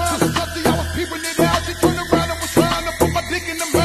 trying to touch the in the house. She turned around and was trying to put my dick in them.